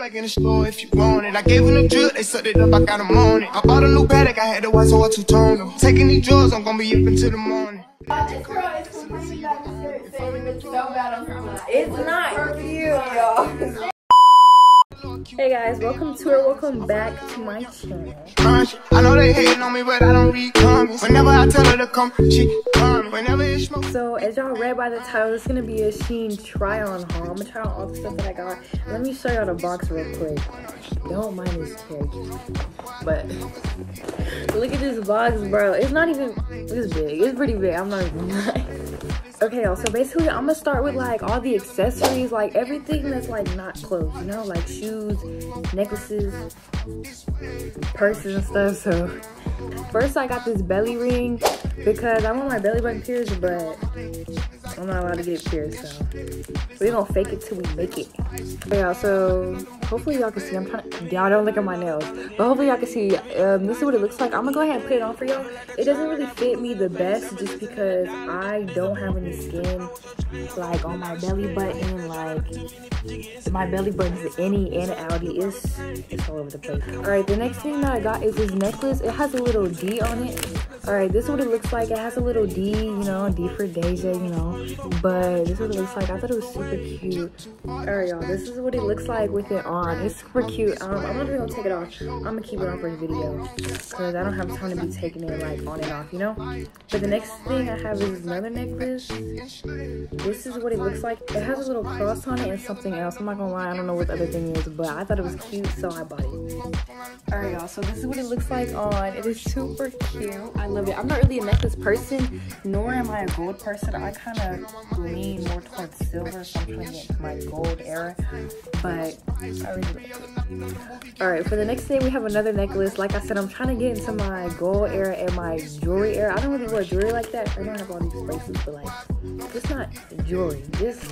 back in the store if you want it. I gave them the drip, they sucked it up, I got them on it. I bought a new Patek, I had to watch so I two tone them. Taking these drugs, I'm gonna be up until the morning. The. It's not cute, y'all. Hey guys, welcome to or welcome back to my channel. I know they hating on me, but I don't read comments. Whenever I tell her to come, she come. Whenever it's smoke. So as y'all read by the title, it's gonna be a Shein try on haul. I'm gonna try on all the stuff that I got. Let me show y'all the box real quick. Don't mind this character. But look at this box, bro. It's not even this big. It's pretty big. I'm not even lying. Okay, y'all, so basically I'm gonna start with like all the accessories, like everything that's like not clothes, you know, like shoes, necklaces, purses and stuff. So first I got this belly ring because I want my belly button pierced, but I'm not allowed to get it pierced, so we gonna fake it till we make it. Y'all, so hopefully y'all can see. I'm trying. Y'all don't look at my nails, but hopefully y'all can see. Um, this is what it looks like. I'm gonna go ahead and put it on for y'all. It doesn't really fit me the best just because I don't have any skin like on my belly button. Like my belly button is any and outy. It's it's all over the place. All right, the next thing that I got is this necklace. It has a little D on it. All right, this is what it looks like. It has a little D, you know, D for Deja, you know. But this is what it looks like. I thought it was super cute. All right, y'all, this is what it looks like with it on. It's super cute. Um, I'm not even gonna take it off. I'm gonna keep it on for the video because I don't have time to be taking it like on and off, you know. But the next thing I have is another necklace. This is what it looks like. It has a little cross on it and something else. I'm not gonna lie, I don't know what the other thing is, but I thought it was cute, so I bought it. All right, y'all. So this is what it looks like on. It is super cute. I love it. I'm not really a necklace person, nor am I a gold person. I kind of lean more towards silver, so I'm trying to get my gold era. But. All right, for the next thing, we have another necklace. Like I said, I'm trying to get into my gold era and my jewelry era. I don't really wear jewelry like that. I don't have all these bracelets, but like, just not jewelry. Just,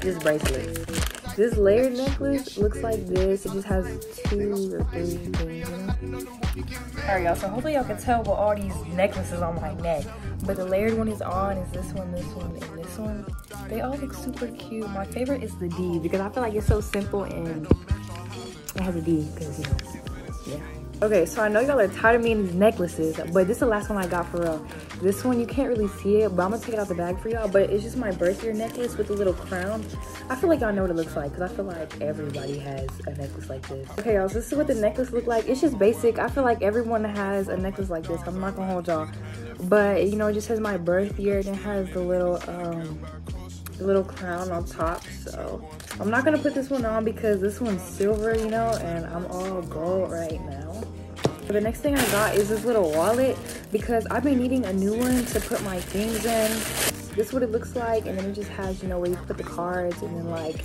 just bracelets. This layered necklace looks like this. It just has two or three things. Alright, y'all. So hopefully y'all can tell with all these necklaces on my neck. But the layered one is on. Is this one, this one, and this one. They all look super cute. My favorite is the D because I feel like it's so simple and it has a D because, you know. Okay, so I know y'all are tired of me in these necklaces, but this is the last one I got for real. This one, you can't really see it, but I'm gonna take it out the bag for y'all, but it's just my birthday necklace with a little crown. I feel like y'all know what it looks like, because I feel like everybody has a necklace like this. Okay, y'all, so this is what the necklace look like. It's just basic. I feel like everyone has a necklace like this. I'm not gonna hold y'all. But, you know, it just has my birth year, and it has the little, um, the little crown on top, so I'm not gonna put this one on because this one's silver, you know, and I'm all gold right now. The next thing I got is this little wallet because I've been needing a new one to put my things in. This is what it looks like and then it just has, you know, where you put the cards and then like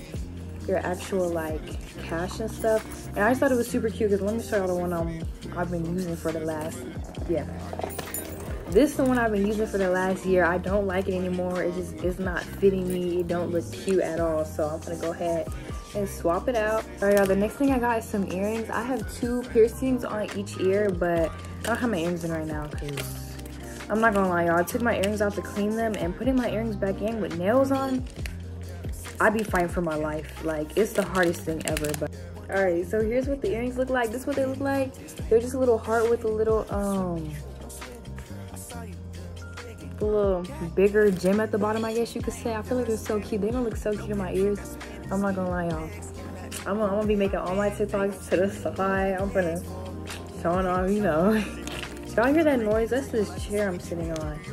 your actual like cash and stuff. And I just thought it was super cute because let me show y'all the one I'm, I've been using for the last, yeah. This is the one I've been using for the last year. I don't like it anymore. It just is not fitting me. It don't look cute at all. So I'm gonna go ahead and swap it out. All right, y'all, the next thing I got is some earrings. I have two piercings on each ear, but I don't have my earrings in right now because I'm not gonna lie, y'all. I took my earrings out to clean them and putting my earrings back in with nails on, I'd be fighting for my life. Like, it's the hardest thing ever, but. All right, so here's what the earrings look like. This is what they look like. They're just a little heart with a little, um, a little bigger gem at the bottom, I guess you could say. I feel like they're so cute. They don't look so cute in my ears. I'm not gonna lie, y'all. I'm, I'm, gonna be making all my TikToks to the side. I'm gonna showing off, you know. Y'all hear that noise? That's this chair I'm sitting on.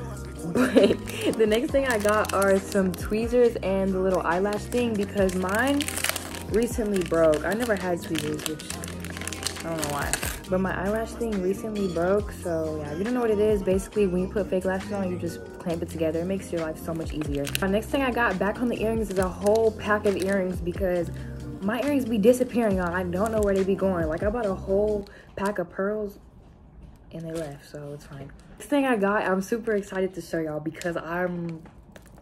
But the next thing I got are some tweezers and the little eyelash thing because mine recently broke. I never had tweezers, which I don't know why. But my eyelash thing recently broke, so yeah, if you don't know what it is, basically when you put fake lashes on, you just clamp it together. It makes your life so much easier. Next thing I got back on the earrings is a whole pack of earrings because my earrings be disappearing, y'all. I don't know where they be going. Like, I bought a whole pack of pearls and they left, so it's fine. Next thing I got, I'm super excited to show y'all because I'm,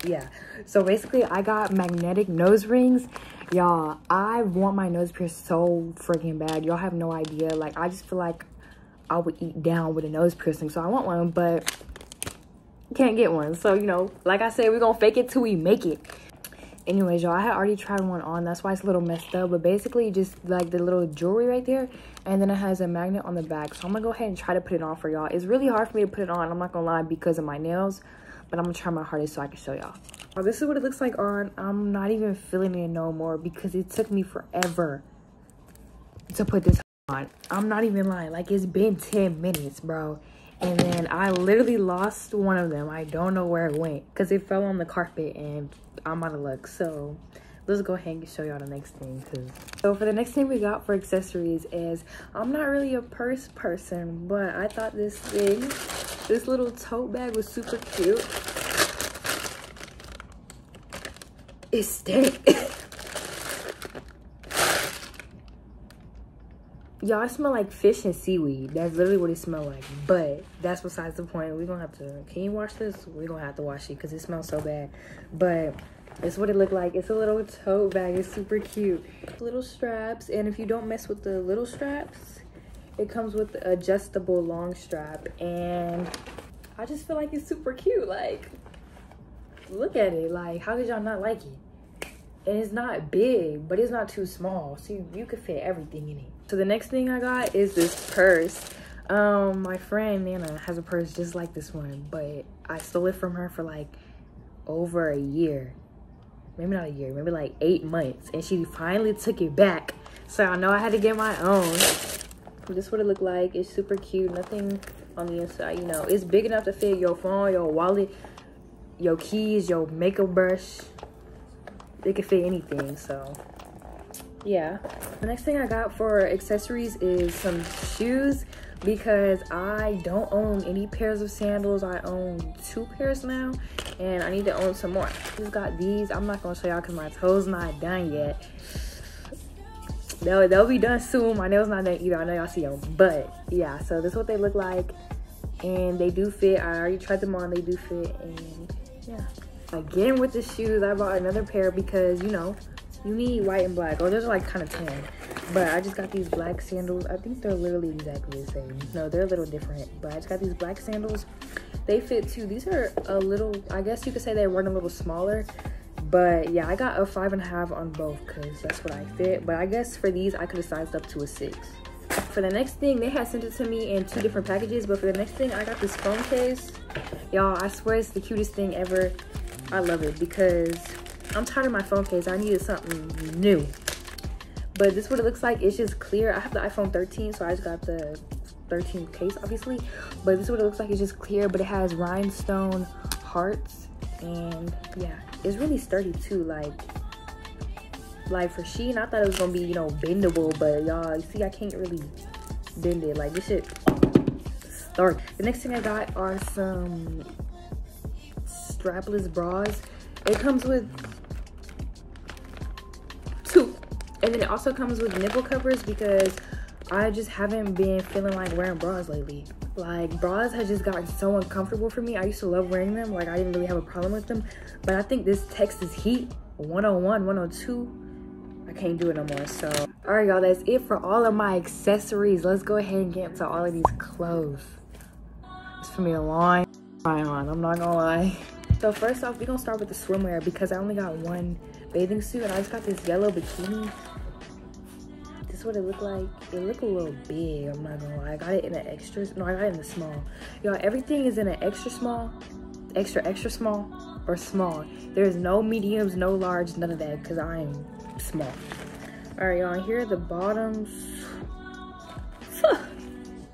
yeah. So basically, I got magnetic nose rings. Y'all, I want my nose pierced so freaking bad. Y'all have no idea. Like, I just feel like I would eat down with a nose piercing. So I want one, but can't get one. So, you know, like I said, we're to fake it till we make it. anyways y'all i had already tried one on. That's why it's a little messed up. But basically just like the little jewelry right there and then it has a magnet on the back. So i'm gonna go ahead and try to put it on for y'all. It's really hard for me to put it on. I'm not gonna lie because of my nails. But i'm gonna try my hardest so i can show y'all. Well, this is what it looks like on. I'm not even feeling it no more because it took me forever to put this on. I'm not even lying. Like it's been 10 minutes bro and then I literally lost one of them. I don't know where it went because it fell on the carpet and I'm out of luck. So let's go ahead and show y'all the next thing. Cause... So for the next thing we got for accessories is, I'm not really a purse person, but I thought this thing, this little tote bag was super cute. It's stank. y'all smell like fish and seaweed. That's literally what it smells like. But that's besides the point. We're gonna have to can you wash this? We're gonna have to wash it because it smells so bad. But it's what it looked like. It's a little tote bag. It's super cute. Little straps. And if you don't mess with the little straps it comes with adjustable long strap. And i just feel like it's super cute. Like look at it. Like how did y'all not like it? And it's not big but it's not too small. So you, you could fit everything in it so the next thing I got is this purse. Um, my friend Nana has a purse just like this one, but I stole it from her for like over a year. Maybe not a year, maybe like eight months. And she finally took it back. So I know I had to get my own. This is what it looked like. It's super cute. Nothing on the inside, you know. It's big enough to fit your phone, your wallet, your keys, your makeup brush. It could fit anything, so yeah. The next thing i got for accessories is some shoes because i don't own any pairs of sandals. I own two pairs now and i need to own some more. Just got these. I'm not gonna show y'all because my toes not done yet. They'll, they'll be done soon. My nails not done either. I know y'all see them but yeah so this is what they look like and they do fit. I already tried them on. They do fit. And yeah. Again with the shoes i bought another pair because you know you need white and black. Or oh, those are like kind of tan. But i just got these black sandals. I think they're literally exactly the same. No they're a little different. But i just got these black sandals. They fit too. These are a little i guess you could say they were a little smaller. But yeah i got a five and a half on both because that's what i fit. But i guess for these i could have sized up to a six. For the next thing they had sent it to me in two different packages. But for the next thing i got this phone case. Y'all i swear it's the cutest thing ever. I love it because I'm tired of my phone case. I needed something new. But this is what it looks like. It's just clear. I have the iPhone 13, so I just got the 13 case, obviously. But this is what it looks like. It's just clear, but it has rhinestone hearts. And yeah, it's really sturdy too. Like, like for Shein, I thought it was gonna be, you know, bendable. But y'all, you see, I can't really bend it. Like, this shit start. The next thing I got are some strapless bras. It comes with And then it also comes with nipple covers because I just haven't been feeling like wearing bras lately. Like bras have just gotten so uncomfortable for me. I used to love wearing them. Like I didn't really have a problem with them. But I think this Texas heat 101, 102, I can't do it no more. So, all right, y'all, that's it for all of my accessories. Let's go ahead and get into all of these clothes. It's for me a long time on, I'm not gonna lie. So first off, we're gonna start with the swimwear because I only got one bathing suit and I just got this yellow bikini. What it looked like. It looked a little big, I'm not gonna lie. I got it in an extra, no, I got it in the small. Y'all, everything is in an extra small, extra, extra small, or small. There's no mediums, no large, none of that because I am small. All right, y'all, here are the bottoms.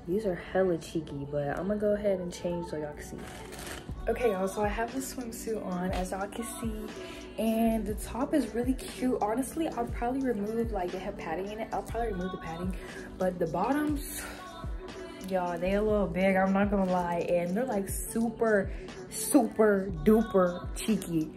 These are hella cheeky, but I'm gonna go ahead and change so y'all can see. Okay, y'all, so I have this swimsuit on, as y'all can see, and the top is really cute. Honestly, I'll probably remove, like, they have padding in it. I'll probably remove the padding, but the bottoms, y'all, they a little big, I'm not gonna lie, and they're, like, super, super duper cheeky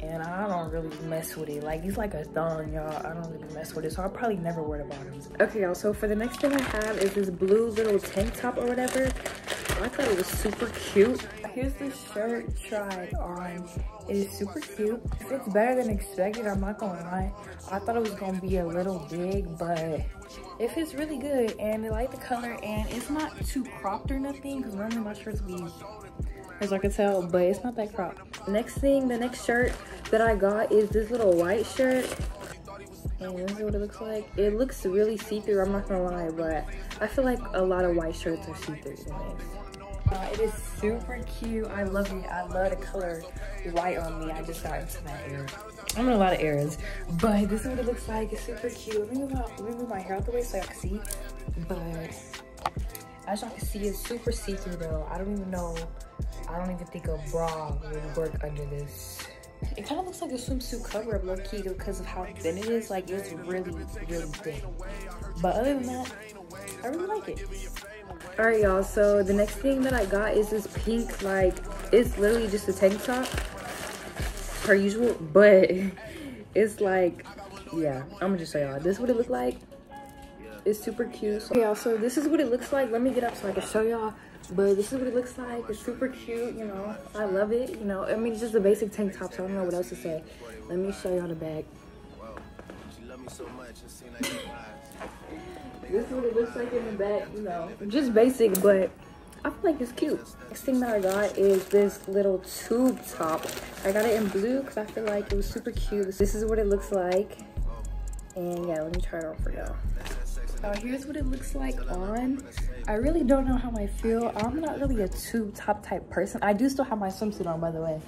and I don't really mess with it. Like, it's like a thong, y'all. I don't really mess with it, so I'll probably never wear the bottoms. Okay, y'all, so for the next thing I have is this blue little tank top or whatever. I thought it was super cute. Here's the shirt tried on. It is super cute. It's better than expected, I'm not gonna lie. I thought it was gonna be a little big, but it fits really good. And I like the color, and it's not too cropped or nothing, because normally my shirts be, as I can tell, but it's not that cropped. next thing, the next shirt that I got is this little white shirt. And this is what it looks like. It looks really see-through, I'm not gonna lie, but I feel like a lot of white shirts are see-through uh, it is super cute. I love it. I love the color white on me. I just got into that era. I'm in a lot of eras, but this is what it looks like. It's super cute. Let me move my, let me move my hair out the way so y'all can see. But as y'all can see, it's super see-through though. I don't even know. I don't even think a bra would work under this. It kind of looks like a swimsuit cover up low key because of how thin it is. Like it's really, really thin. But other than that, I really like it. All right, y'all. So the next thing that I got is this pink, like it's literally just a tank top, per usual. But it's like, yeah, I'm gonna just show y'all. This is what it look like. It's super cute. So, y'all, so this is what it looks like. Let me get up so I can show y'all. But this is what it looks like. It's super cute, you know. I love it, you know. I mean, it's just a basic tank top, so I don't know what else to say. Let me show y'all the bag. This is what it looks like in the back, you know. Just basic, but I feel like it's cute. Next thing that I got is this little tube top. I got it in blue because I feel like it was super cute. This is what it looks like. And yeah, let me try it on for y'all. Uh, here's what it looks like on. I really don't know how I feel. I'm not really a tube top type person. I do still have my swimsuit on, by the way.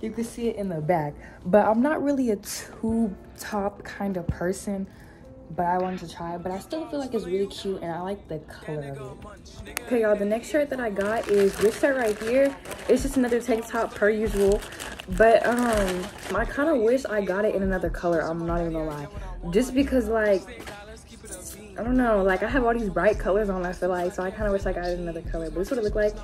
You can see it in the back. But I'm not really a tube top kind of person but I wanted to try it. But I still feel like it's really cute and I like the color of it. Okay, y'all, the next shirt that I got is this shirt right here. It's just another tank top per usual. But um, I kind of wish I got it in another color. I'm not even gonna lie. Just because like, I don't know, like I have all these bright colors on I feel like. So I kind of wish I got another color. But this is what it looked like.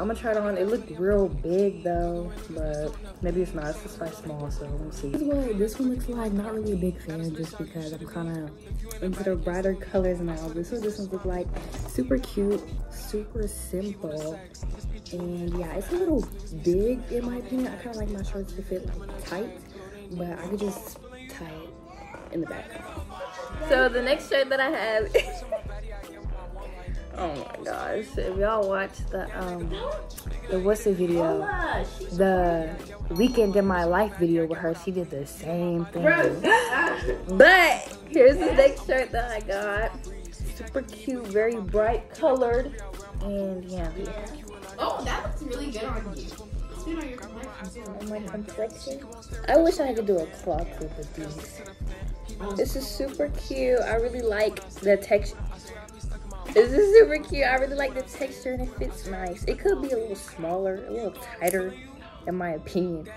I'm gonna try it on. It looked real big though, but maybe it's not. It's just like small, so we'll see. This one, this one looks like not really a big fan just because I'm kind of into the brighter colors now. This one, this one looks like super cute, super simple, and yeah, it's a little big in my opinion. I kind of like my shorts to fit like tight, but I could just tie it in the back. So the next shirt that I have Oh my gosh. If y'all watch the um the what's the video? The weekend in my life video with her, she did the same thing. but here's the next shirt that I got. Super cute, very bright colored. And yeah. Oh, that looks really good on you. On my complexion. I wish I could do a claw clip with these. This is super cute. I really like the texture this is super cute. I really like the texture and it fits nice. It could be a little smaller, a little tighter, in my opinion.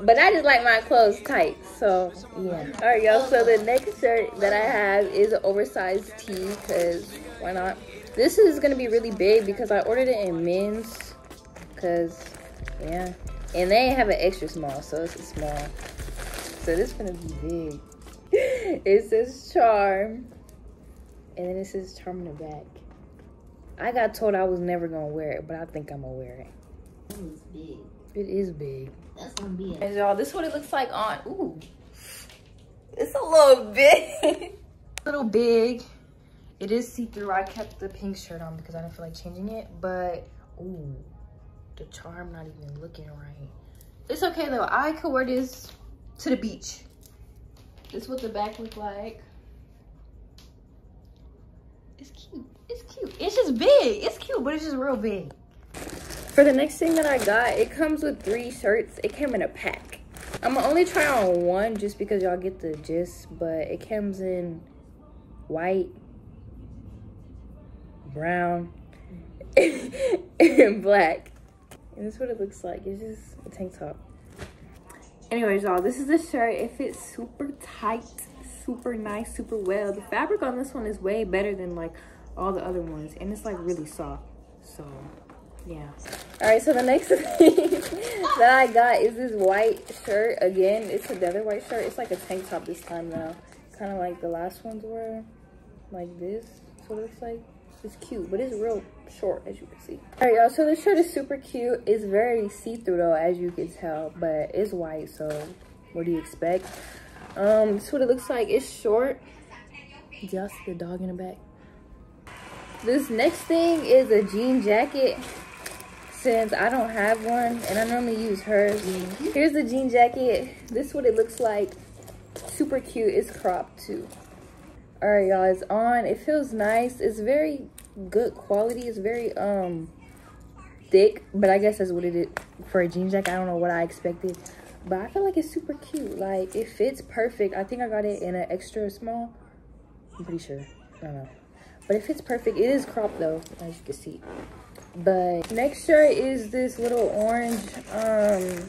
But I just like my clothes tight, so yeah. All right, y'all. So the next shirt that I have is an oversized tee, cause why not? This is gonna be really big because I ordered it in men's, cause yeah, and they have an extra small, so it's a small. So this is gonna be big. it says charm and then it says charm in the back. I got told I was never gonna wear it, but I think I'm gonna wear it. It's big. It is big. That's gonna be it. And y'all, this is what it looks like on. Ooh, it's a little big. a little big. It is see-through. I kept the pink shirt on because I didn't feel like changing it, but ooh, the charm not even looking right. It's okay though. I could wear this to the beach. This is what the back look like. It's cute. It's cute. It's just big. It's cute, but it's just real big. For the next thing that I got, it comes with three shirts. It came in a pack. I'm gonna only try on one just because y'all get the gist, but it comes in white, brown, and black. And this is what it looks like. It's just a tank top. Anyways, y'all, this is the shirt. It fits super tight super nice, super well. The fabric on this one is way better than like all the other ones. And it's like really soft. So yeah. All right, so the next thing that I got is this white shirt. Again, it's another white shirt. It's like a tank top this time though. Kind of like the last ones were. Like this. So it looks like. It's cute, but it's real short, as you can see. All right, y'all, so this shirt is super cute. It's very see-through, though, as you can tell, but it's white, so what do you expect? Um, this is what it looks like. It's short. Just the dog in the back. This next thing is a jean jacket. since I don't have one and I normally use hers. Here's the jean jacket. This is what it looks like. Super cute. It's cropped too. All right, y'all, it's on. It feels nice. It's very good quality. It's very um thick, but I guess that's what it is for a jean jacket. I don't know what I expected, but I feel like it's super cute. Like it fits perfect. I think I got it in an extra small. I'm pretty sure. I don't know, but it fits perfect. It is cropped though, as you can see. But next shirt is this little orange um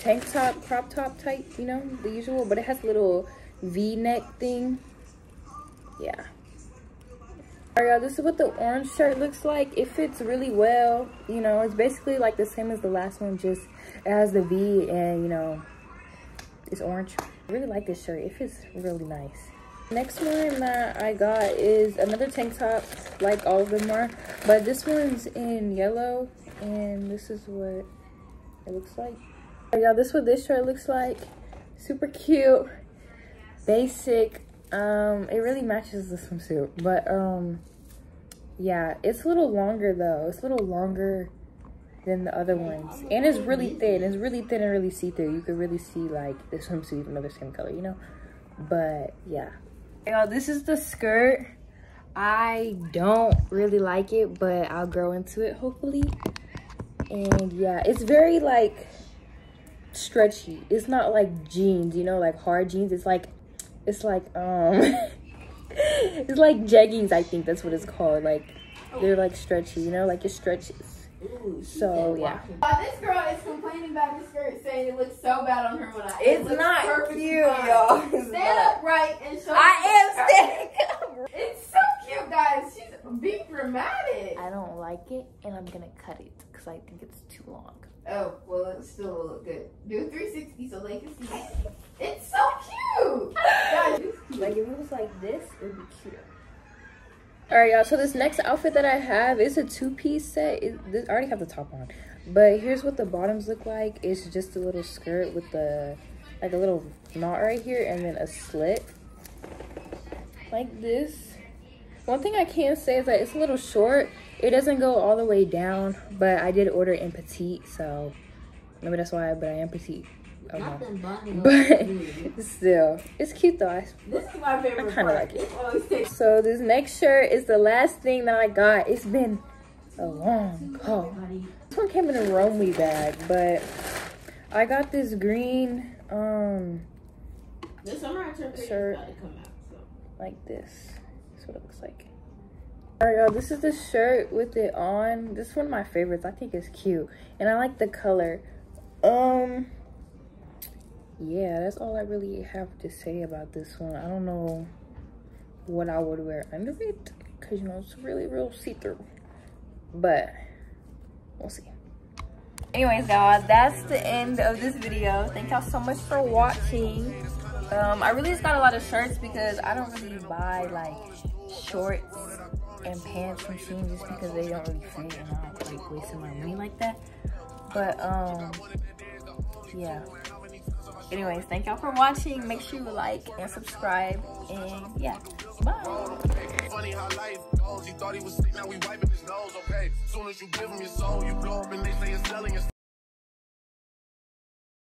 tank top, crop top type. You know, the usual, but it has a little V-neck thing. Yeah. Alright y'all, this is what the orange shirt looks like. It fits really well. You know, it's basically like the same as the last one, just it has the V and you know, it's orange. I really like this shirt. It fits really nice. Next one that I got is another tank top, like all of them are. But this one's in yellow and this is what it looks like. Y'all, this is what this shirt looks like. Super cute, basic, um, it really matches the swimsuit, but um, yeah, it's a little longer though. It's a little longer than the other ones, and it's really thin. It's really thin and really see through. You could really see like the swimsuit even though they're same color, you know. But yeah, y'all, this is the skirt. I don't really like it, but I'll grow into it hopefully. And yeah, it's very like stretchy. It's not like jeans, you know, like hard jeans. It's like it's like um it's like jeggings i think that's what it's called like they're like stretchy you know like it stretches so yeah Uh, this girl is complaining about this skirt, saying it looks so bad on her when I. It's it not perfectly cute, y'all. Stand not. upright and show. i am skirt. standing It's so cute, guys. She's being dramatic. i don't like it and i'm gonna cut it because i think it's too long Oh, well, it still will look good. Do a 360 so they can see. It's so cute. Guys, like if it was like this it would be cuter. All right y'all so this next outfit that i have is a two-piece set. It, this, i already have the top on. But here's what the bottoms look like. It's just a little skirt with the like a little knot right here and then a slit. Like this one thing i can say is that it's a little short it doesn't go all the way down but i did order in petite so maybe that's why but i am petite don't but still it's cute though I This is my favorite I kinda part. like it. It always takes So this next shirt is the last thing that I got. It's been a long haul. This one came in a Romwe bag, but I got this green, um, The summer I turned Shirt. out. So. like this. What it looks like. Alright, y'all, this is the shirt with it on. This is one of my favorites. I think it's cute. And I like the color. Um, yeah, that's all I really have to say about this one. I don't know what I would wear under it. Because, you know, it's really real see-through. But, we'll see. Anyways, y'all, that's the end of this video. Thank y'all so much for watching. Um, I really just got a lot of shirts because I don't really buy, like, shorts and pants from Shein just because they don't really fit and I don't like wasting my money like that. But, um, yeah. Anyways, thank y'all for watching. Make sure you like and subscribe. And, yeah. Bye.